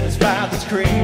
satisfy this craving.